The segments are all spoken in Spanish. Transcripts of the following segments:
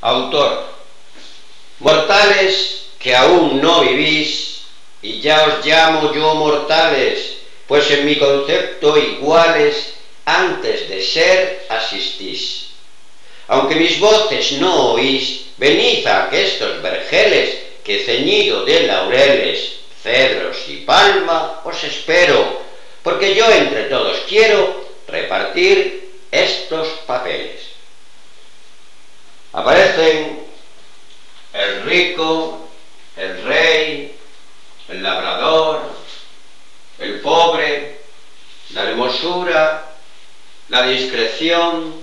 Autor. Mortales que aún no vivís, y ya os llamo yo mortales, pues en mi concepto iguales antes de ser asistís. Aunque mis voces no oís, venid a aquestos vergeles que ceñido de laureles, cedros y palma os espero, porque yo entre todos quiero repartir estos papeles. Aparecen el rico, el rey, el labrador, el pobre, la hermosura, la discreción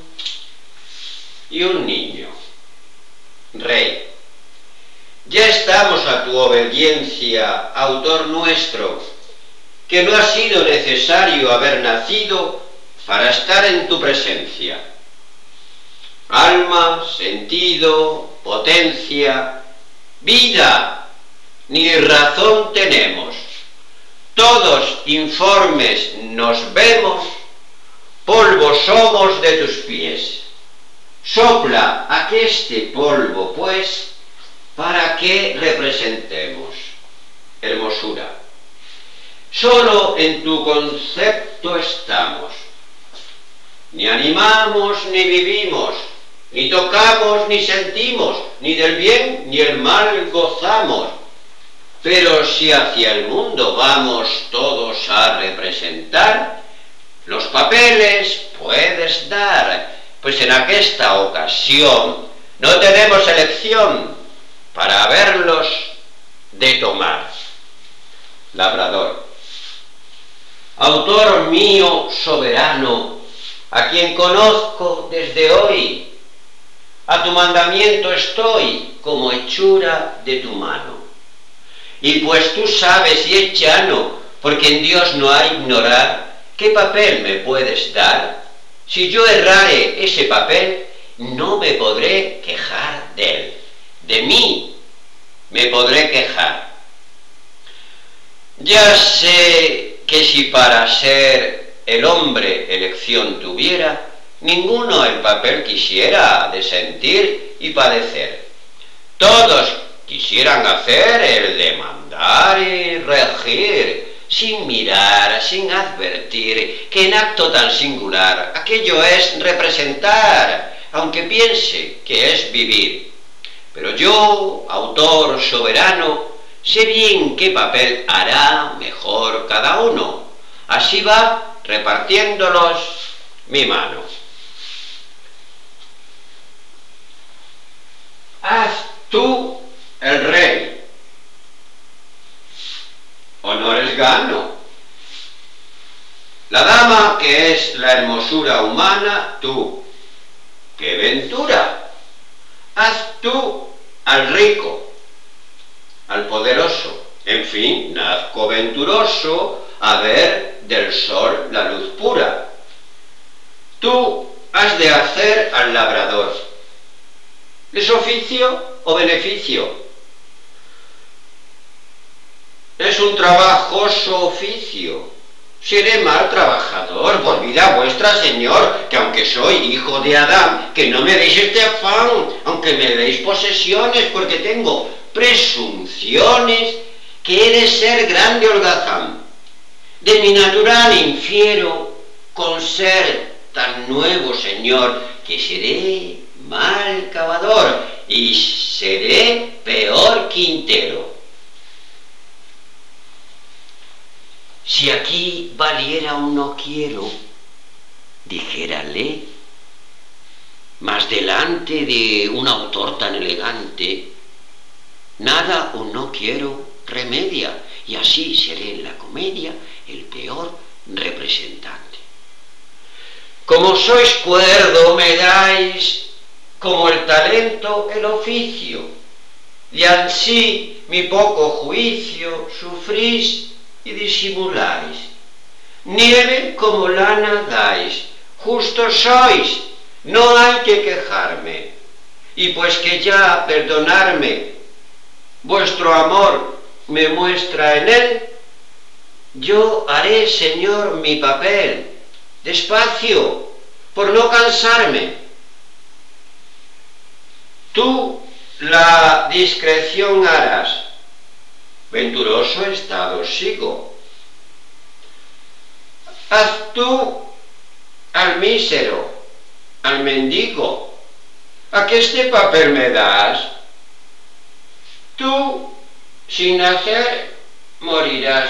y un niño. Rey, ya estamos a tu obediencia, autor nuestro, que no ha sido necesario haber nacido para estar en tu presencia. Alma, sentido, potencia, vida, ni razón tenemos. Todos informes nos vemos, polvo somos de tus pies. Sopla aqueste polvo, pues, para que representemos hermosura. Solo en tu concepto estamos. Ni animamos ni vivimos, ni tocamos ni sentimos, ni del bien ni el mal gozamos. Pero si hacia el mundo vamos todos a representar, los papeles puedes dar, pues en aquesta ocasión no tenemos elección para verlos de tomar. Labrador. Autor mío soberano, a quien conozco desde hoy, a tu mandamiento estoy como hechura de tu mano. Y pues tú sabes y es llano, porque en Dios no hay ignorar, ¿qué papel me puedes dar? Si yo errare ese papel, no me podré quejar de él. De mí me podré quejar. Ya sé que si para ser el hombre elección tuviera, Ninguno el papel quisiera de sentir y padecer. Todos quisieran hacer el de mandar y regir, sin mirar, sin advertir que en acto tan singular aquello es representar, aunque piense que es vivir. Pero yo, autor soberano, sé bien qué papel hará mejor cada uno. Así va repartiéndolos mi mano. Haz tú el rey. Honores gano. La dama que es la hermosura humana, tú. ¡Qué ventura! Haz tú al rico, al poderoso. En fin, nazco venturoso a ver del sol la luz pura. Tú has de hacer al labrador ¿Es oficio o beneficio? Es un trabajoso oficio. Seré mal trabajador, por vida vuestra, Señor, que aunque soy hijo de Adán, que no me deis este afán, aunque me deis posesiones, porque tengo presunciones que he de ser grande holgazán. De mi natural infiero con ser tan nuevo, Señor, que seré mal cavador y seré peor quintero. Si aquí valiera un no quiero, dijérale, más delante de un autor tan elegante, nada o no quiero remedia, y así seré en la comedia el peor representante. Como sois cuerdo, me dais como el talento el oficio, y así mi poco juicio sufrís y disimuláis. Nieve como lana dais, justos sois, no hay que quejarme. Y pues que ya perdonarme, vuestro amor me muestra en él, yo haré, Señor, mi papel, despacio, por no cansarme tú la discreción harás. Venturoso estado sigo. Haz tú al mísero, al mendigo, a que este papel me das. Tú, sin hacer, morirás.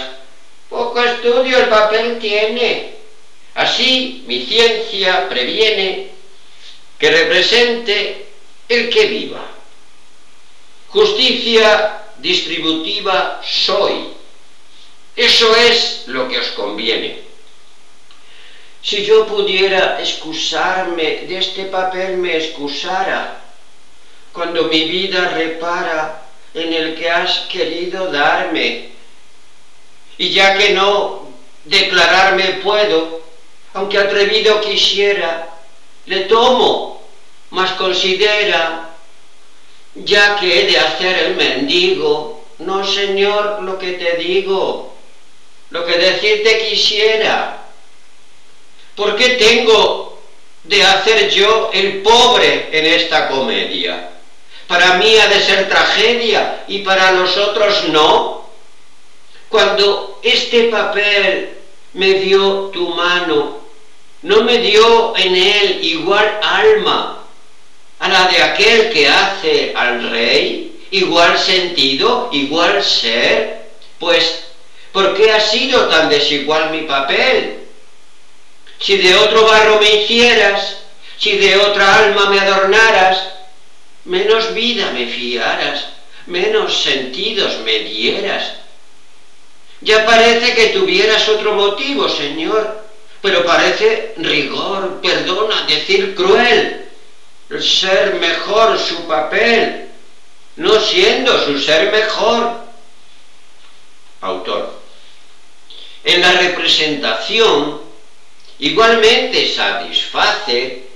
Poco estudio el papel tiene. Así mi ciencia previene que represente el que viva. Justicia distributiva soy. Eso es lo que os conviene. Si yo pudiera excusarme de este papel, me excusara. Cuando mi vida repara en el que has querido darme. Y ya que no declararme puedo, aunque atrevido quisiera, le tomo, mas considera, ya que he de hacer el mendigo, no señor lo que te digo, lo que decirte quisiera. ¿Por qué tengo de hacer yo el pobre en esta comedia? Para mí ha de ser tragedia y para los otros no. Cuando este papel me dio tu mano, no me dio en él igual alma a la de aquel que hace al rey, igual sentido, igual ser, pues, ¿por qué ha sido tan desigual mi papel? Si de otro barro me hicieras, si de otra alma me adornaras, menos vida me fiaras, menos sentidos me dieras. Ya parece que tuvieras otro motivo, Señor, pero parece rigor, perdona, decir cruel, ser mejor su papel, no siendo su ser mejor. Autor. En la representación Igualmente satisface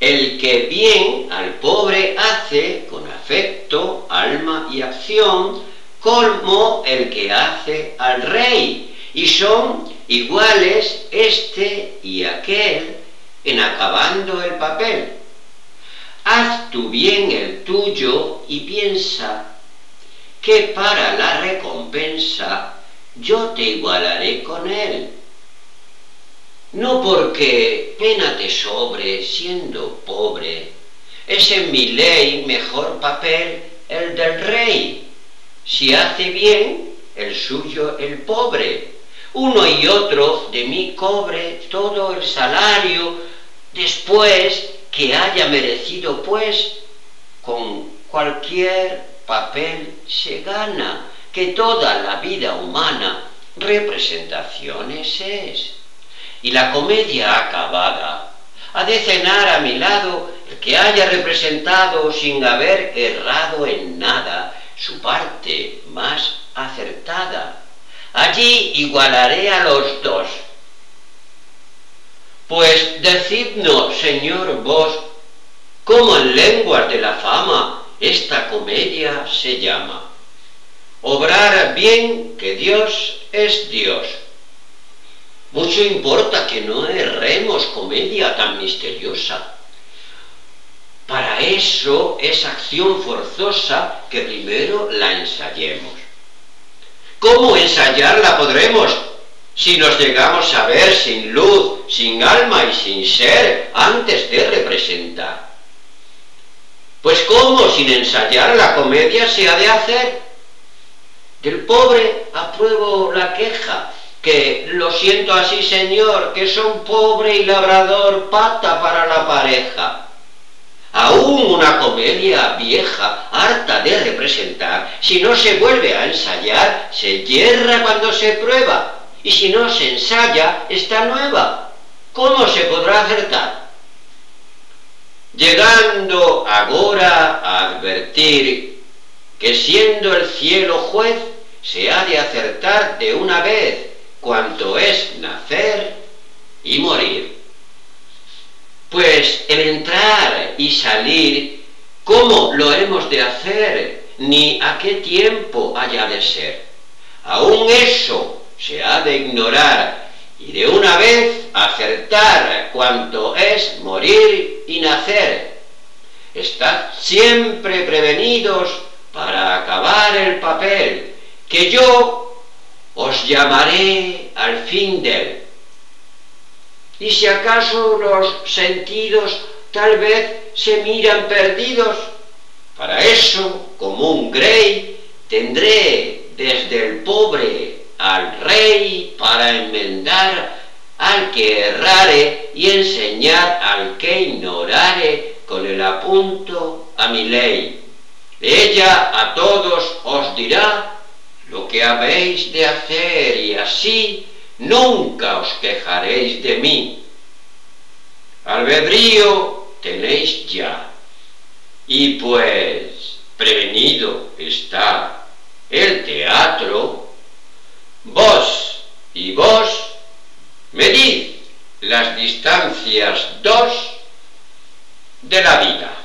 el que bien al pobre hace con afecto, alma y acción, como el que hace al rey, y son iguales este y aquel en acabando el papel. Haz tu bien el tuyo y piensa que para la recompensa yo te igualaré con él no porque pena te sobre siendo pobre, es en mi ley mejor papel el del rey. Si hace bien, el suyo el pobre. Uno y otro de mí cobre todo el salario después que haya merecido, pues con cualquier papel se gana, que toda la vida humana representaciones es y la comedia acabada. Ha de cenar a mi lado el que haya representado sin haber errado en nada su parte más acertada. Allí igualaré a los dos. Pues decidnos, Señor, vos, cómo en lenguas de la fama esta comedia se llama. Obrar bien que Dios es Dios mucho importa que no erremos comedia tan misteriosa. Para eso es acción forzosa que primero la ensayemos. ¿Cómo ensayarla podremos si nos llegamos a ver sin luz, sin alma y sin ser antes de representar? Pues ¿cómo sin ensayar la comedia se ha de hacer? Del pobre apruebo la queja que lo siento así, Señor, que son pobre y labrador pata para la pareja. Aún una comedia vieja, harta de representar, si no se vuelve a ensayar, se hierra cuando se prueba, y si no se ensaya, está nueva. ¿Cómo se podrá acertar? Llegando ahora a advertir que siendo el cielo juez, se ha de acertar de una vez cuanto es nacer y morir. Pues el entrar y salir, ¿cómo lo hemos de hacer? Ni a qué tiempo haya de ser. Aún eso se ha de ignorar y de una vez acertar cuanto es morir y nacer. Estad siempre prevenidos para acabar el papel, que yo os llamaré al fin del. Y si acaso los sentidos tal vez se miran perdidos, para eso, como un grey, tendré desde el pobre al rey para enmendar al que errare y enseñar al que ignorare con el apunto a mi ley. Ella a todos os dirá lo que habéis de hacer y así nunca os quejaréis de mí. Albedrío tenéis ya. Y pues prevenido está el teatro, Vos y vos medid las distancias dos de la vida.